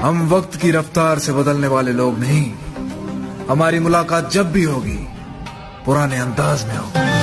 हम वक्त की रफ्तार से बदलने वाले लोग नहीं। हमारी मुलाकात जब भी होगी, पुराने अंदाज में होगी।